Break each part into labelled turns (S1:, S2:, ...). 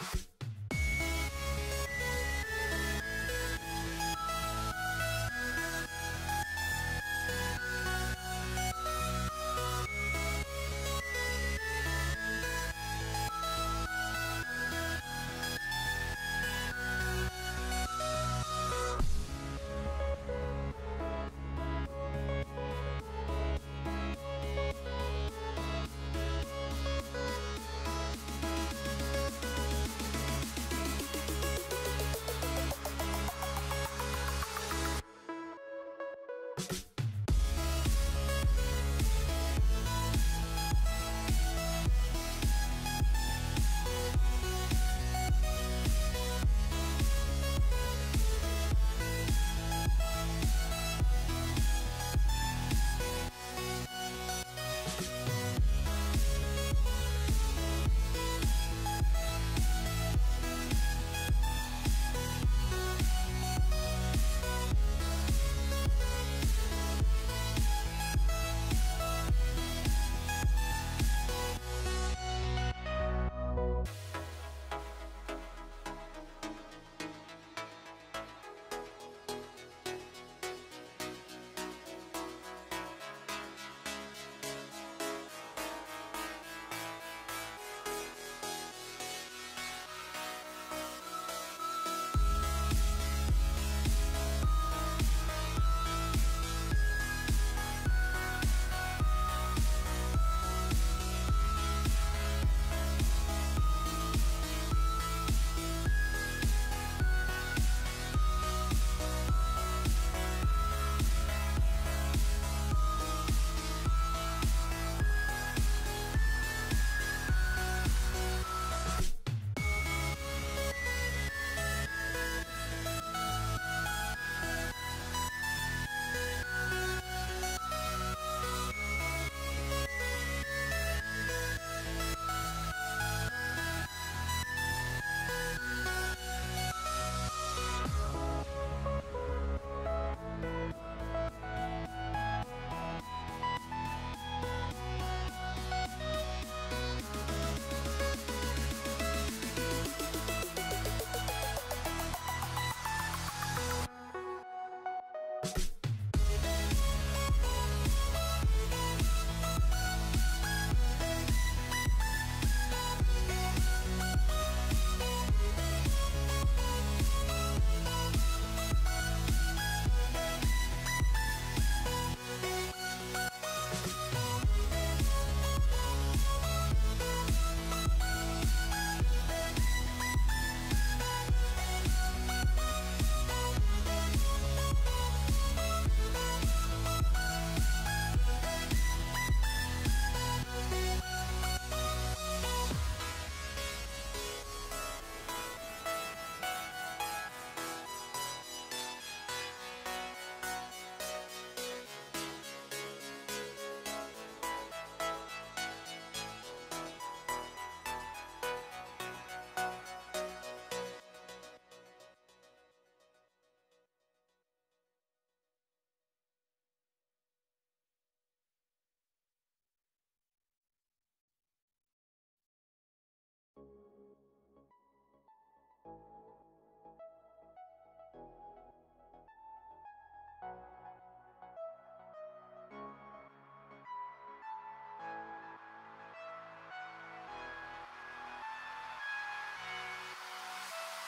S1: Thank you. Thank you.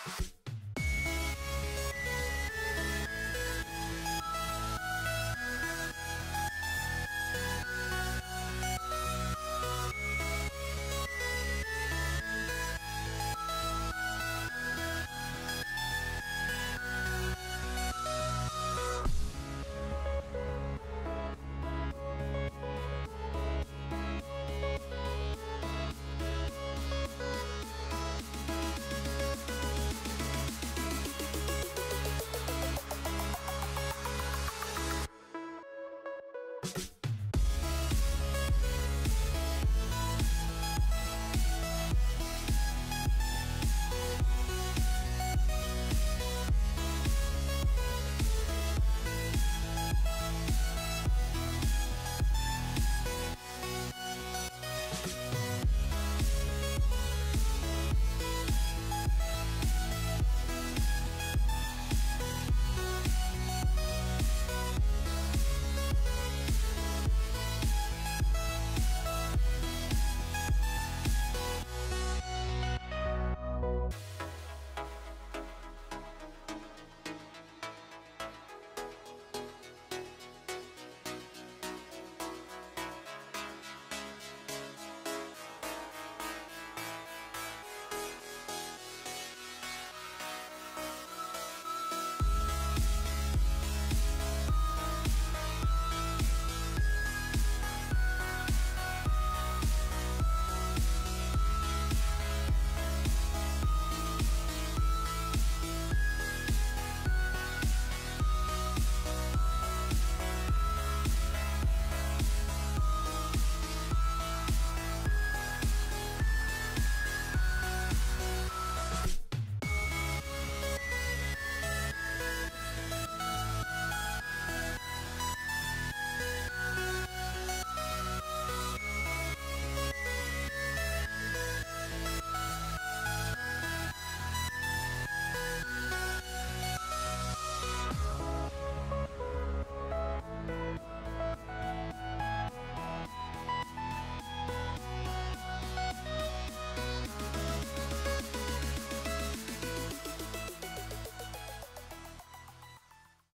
S1: Bye.